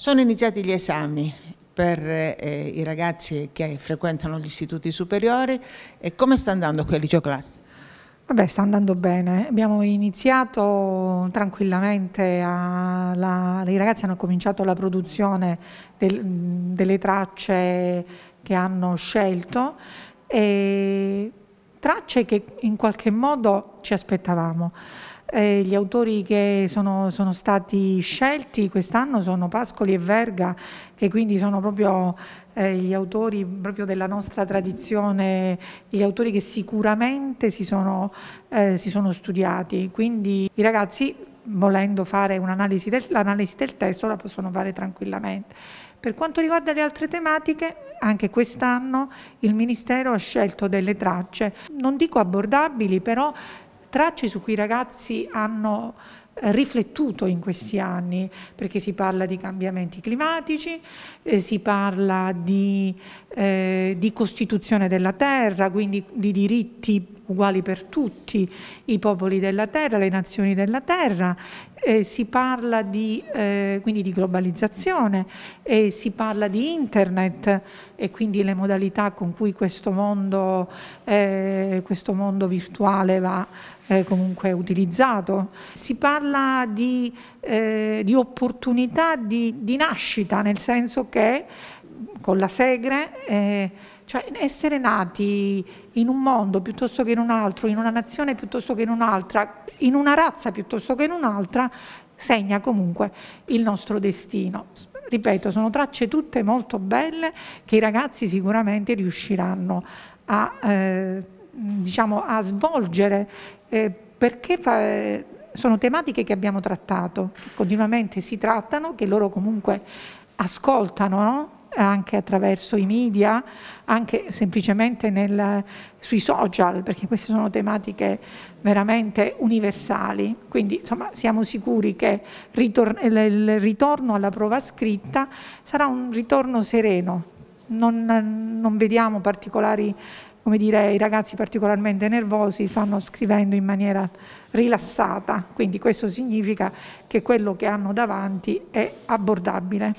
Sono iniziati gli esami per eh, i ragazzi che frequentano gli istituti superiori e come sta andando qui al liceo classe? Vabbè, sta andando bene. Abbiamo iniziato tranquillamente, a, la, i ragazzi hanno cominciato la produzione del, delle tracce che hanno scelto, e tracce che in qualche modo ci aspettavamo. Eh, gli autori che sono, sono stati scelti quest'anno sono Pascoli e Verga, che quindi sono proprio eh, gli autori proprio della nostra tradizione, gli autori che sicuramente si sono, eh, si sono studiati. Quindi i ragazzi, volendo fare un'analisi del, l'analisi del testo, la possono fare tranquillamente. Per quanto riguarda le altre tematiche, anche quest'anno il Ministero ha scelto delle tracce, non dico abbordabili, però tracce su cui i ragazzi hanno eh, riflettuto in questi anni, perché si parla di cambiamenti climatici, eh, si parla di, eh, di, costituzione della terra, quindi di diritti uguali per tutti i popoli della terra, le nazioni della terra, eh, si parla di, eh, quindi di globalizzazione, si parla di internet e quindi le modalità con cui questo mondo, eh, questo mondo virtuale va eh, comunque utilizzato. Si parla di, eh, di opportunità di, di, nascita, nel senso che con la Segre, eh, cioè essere nati in un mondo piuttosto che in un altro, in una nazione piuttosto che in un'altra, in una razza piuttosto che in un'altra, segna comunque il nostro destino. Ripeto, sono tracce tutte molto belle che i ragazzi sicuramente riusciranno a, eh, diciamo, a svolgere eh, perché fa, sono tematiche che abbiamo trattato, che continuamente si trattano, che loro comunque ascoltano, no? Anche attraverso i media, anche semplicemente nel, sui social, perché queste sono tematiche veramente universali. Quindi insomma, siamo sicuri che ritor il ritorno alla prova scritta sarà un ritorno sereno, non, non vediamo particolari come dire, i ragazzi particolarmente nervosi stanno scrivendo in maniera rilassata, quindi questo significa che quello che hanno davanti è abbordabile.